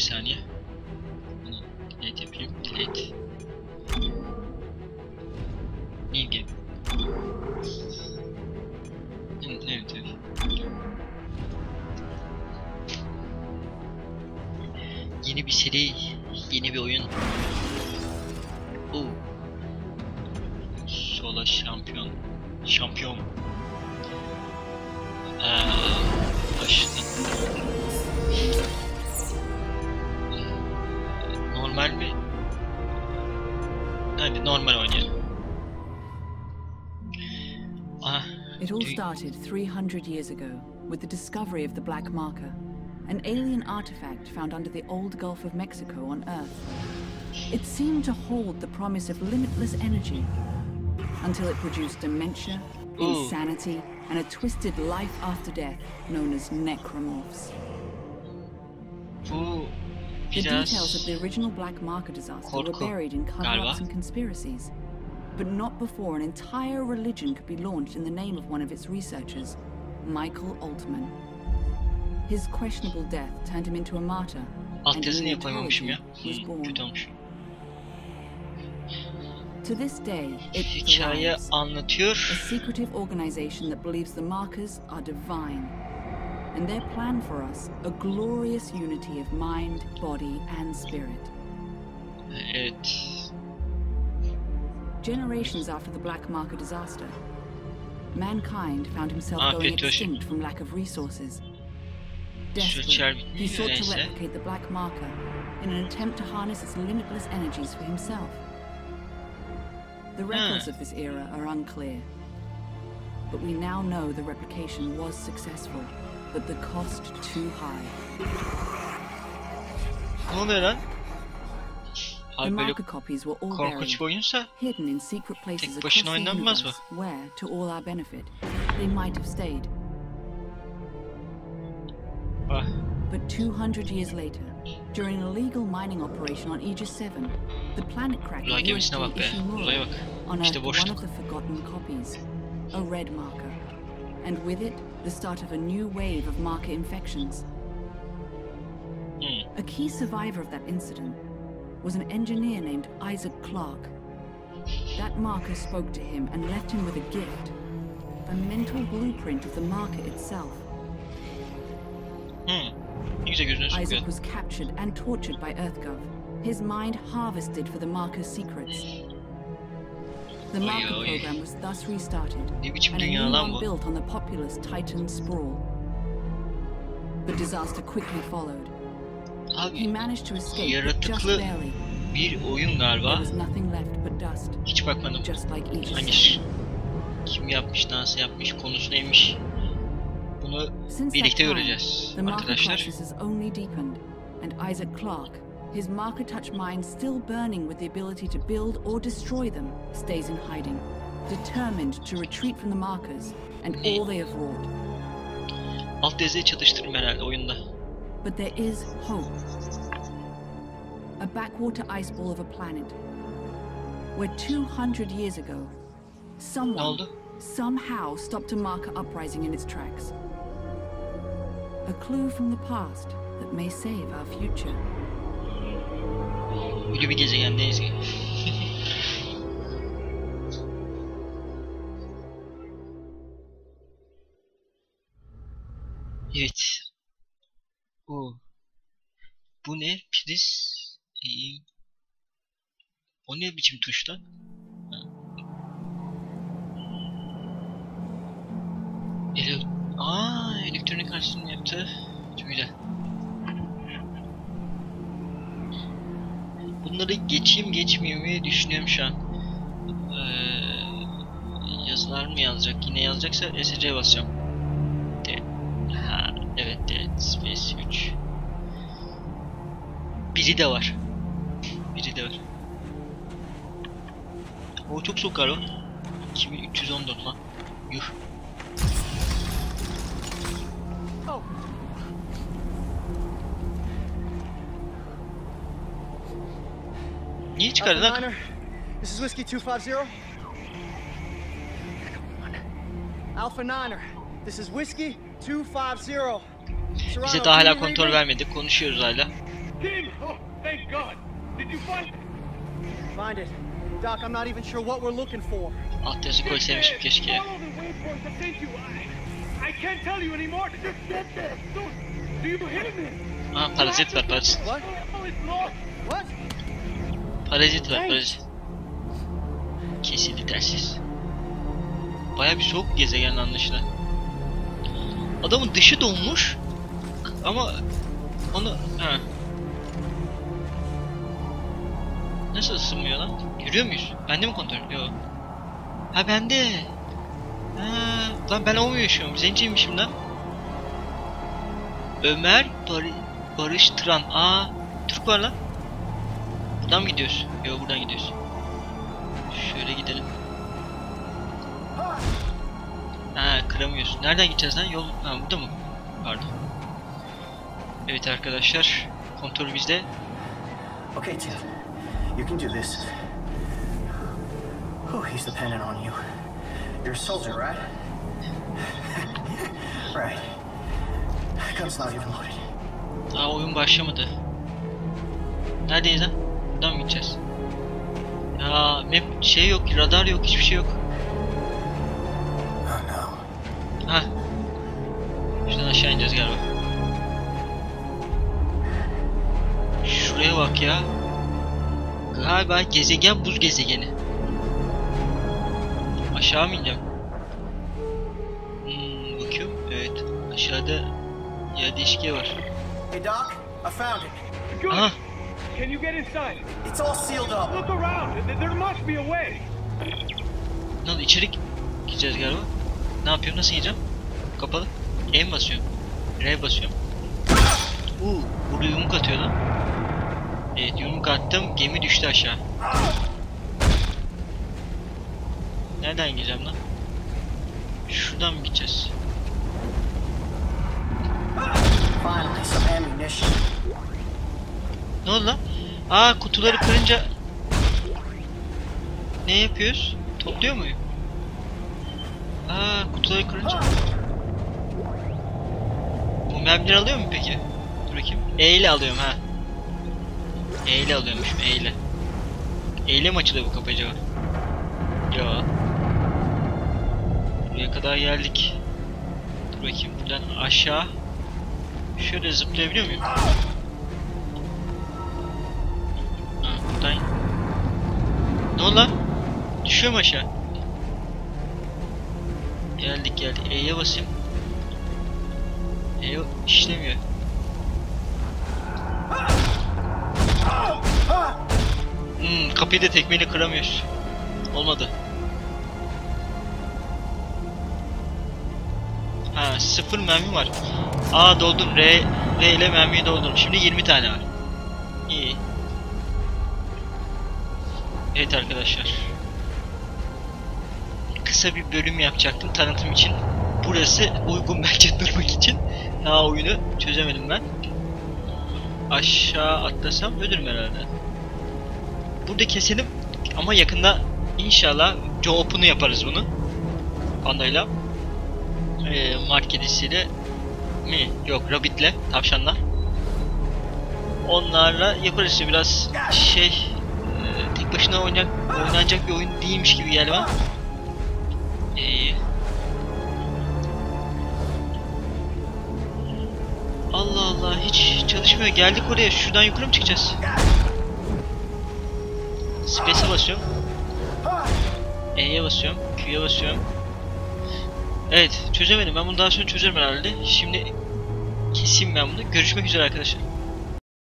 bir saniye. Bunu delete yapayım. Delete. New game. Evet, evet, evet. Yeni bir seri, yeni bir oyun. Oo. Sola şampiyon. Şampiyon. Eee, başladım. Normal. Ah, It all started 300 years ago with the discovery of the Black Marker, an alien artifact found under the old Gulf of Mexico on Earth. It seemed to hold the promise of limitless energy until it produced dementia, Ooh. insanity, and a twisted life after death known as necromorphs. bu The details of the original Black Marker disaster were buried in cover-ups and conspiracies, but not before an entire religion could be launched in the name of one of its researchers, Michael Altman. His questionable death turned him into a martyr, alt and yazı niye koymamışım ya? Was Hmm, born. kötü olmuş. To this day, it Hikaye thrives, a secretive organization that believes the markers are divine, and their plan for us a glorious unity of mind, body, and spirit. Evet. Generations after the Black Marker disaster, mankind found himself Ah, going extinct from lack of resources. Desperate, he sought to replicate the Black Marker in an attempt to harness its limitless energies for himself. The records of this era are unclear, but we now know the replication was successful, but the cost too high. Ne oluyor lan? The Abi böyle marker copies were all korkunç buried, bir oyunsa hidden in secret places Tek across başına the oynanmaz universe, where, to all our benefit, they might have stayed. But 200 years later, during a legal mining operation on Aegis 7, the planet cracker uzay gemisine bak be. Uzaya bak. unearthed İşte one of the forgotten copies, a red marker, and with it, the start of a new wave of marker infections. Hmm. A key survivor of that incident was an engineer named Isaac Clarke. That marker spoke to him and left him with a gift, a mental blueprint of the marker itself. Hmm. Ne güzel gözüne sokuyor. Isaac was captured and tortured by EarthGov, his mind harvested for the marker's secrets. The Oy, oy. program was thus restarted, and a new one bu? built on the populous Titan sprawl. The disaster quickly followed. He managed to escape, but just barely. bir oyun galiba. but Hiç bakmadım. just like Aegis. Hangi 7. ş- kim yapmış, nasıl yapmış, konusu neymiş. Bunu birlikte göreceğiz arkadaşlar. Crisis has only deepened, and Isaac Clarke, his marker touch mind still burning with the ability to build or destroy them, stays in hiding, determined to retreat from the markers and eh. all they have wrought. Alt yazıyı çalıştırırım herhalde oyunda. But there is hope. A backwater ice ball of a planet, where 200 years ago, someone somehow stopped a marker uprising in its tracks. A clue from the past that may save our future. Ölü bir gezegendeyiz ki. evet. Bu. Bu ne? Priz. Ee, o ne biçim tuş lan? Ha. Ele Aa, elektronik karşılığını yaptı. Çok güzel. Bunları geçeyim geçmeyeyim düşünüyorum şu an. Ee, yazılar mı yazacak? Yine yazacaksa SC basacağım. De ha, evet Dead Space 3. Biri de var. Biri de var. O çok soğuk galiba. 2314 lan. Yuh. Niye çıkardın Alpha lan? Niner, this is Whiskey 250. Come on. Alpha Niner, this is Whiskey 250. Bize daha hala kontrol me? vermedi. Konuşuyoruz hala. Oh, thank God! Did you find it? Find it. Doc, I'm not even sure what we're looking for. Alt yazı koysaymışım keşke. Follow the waypoint to take you. I, can't tell you anymore. Just get there. Do, do you hear me? Aha parazit var parazit. What? Oh, it's lost. What? Parazit var parazit. Kesildi dersiz. Baya bir soğuk gezegen anlaşılan. Adamın dışı donmuş. Ama onu ha. Nasıl ısınmıyor lan? Yürüyor muyuz? Bende mi kontrol? Yok. Ha bende. Ha, lan ben o mu yaşıyorum? Zenciymişim lan. Ömer Bar Barış Tran. Aa, Türk var lan. Buradan mı gidiyoruz? Yok buradan gidiyoruz. Şöyle gidelim. Ha kıramıyorsun. Nereden gideceğiz lan? Yol... Ha burada mı? Pardon. Evet arkadaşlar. Kontrol bizde. Okay, Tim. You can do this. Oh, he's dependent on you. You're a soldier, right? right. Gun's not even loaded. Daha oyun başlamadı. Neredeyiz lan? Buradan mı gideceğiz? Ya map şey yok, radar yok, hiçbir şey yok. No. Ha. Şuradan aşağı ineceğiz galiba. Şuraya bak ya. Galiba gezegen buz gezegeni. Aşağı mı ineceğim? Hmm, bakıyorum. Evet. Aşağıda yer değişikliği var. Hey, Doc. I found it. Aha. Can you get inside? It's all sealed up. Look around. There- must be a way. Oldu? İçeri gideceğiz galiba. Ne yapıyorum? Nasıl gireceğim? Kapalı. E mi basıyorum? R basıyorum. Uuu. Burada yumruk atıyor lan. Evet yumruk attım. Gemi düştü aşağı. Nereden gireceğim lan? Şuradan mı gideceğiz? Finally, some ammunition. Ne oldu lan? Aa kutuları kırınca ne yapıyoruz? Topluyor muyum? Aa kutuları kırınca Bu mermileri alıyor mu peki? Dur bakayım. E ile alıyorum ha. E ile alıyormuşum E ile. E ile mi açılıyor bu kapı acaba? Yo. Buraya kadar geldik. Dur bakayım buradan aşağı. Şöyle zıplayabiliyor muyum? Ne oldu lan? Düşüyor mu aşağı? Geldik geldik. E'ye basayım. E işlemiyor. Hmm, kapıyı da tekmeyle kıramıyoruz. Olmadı. Ha sıfır mermi var. Aa doldum. R, R ile mermiyi doldurdum. Şimdi 20 tane var. İyi. Evet arkadaşlar. Kısa bir bölüm yapacaktım tanıtım için. Burası uygun bence durmak için. Daha oyunu çözemedim ben. Aşağı atlasam ölürüm herhalde. Burada keselim ama yakında inşallah Joe Open'u yaparız bunu. Panda'yla. Ee, Mark kedisiyle mi? Yok Rabbit'le tavşanla. Onlarla yaparız biraz şey başına oynayak, oynanacak bir oyun değilmiş gibi geldi bana. Ee, Allah Allah hiç çalışmıyor. Geldik oraya. Şuradan yukarı mı çıkacağız? Space'e basıyorum. E'ye basıyorum. Q'ya basıyorum. Evet çözemedim. Ben bunu daha sonra çözerim herhalde. Şimdi keseyim ben bunu. Görüşmek üzere arkadaşlar.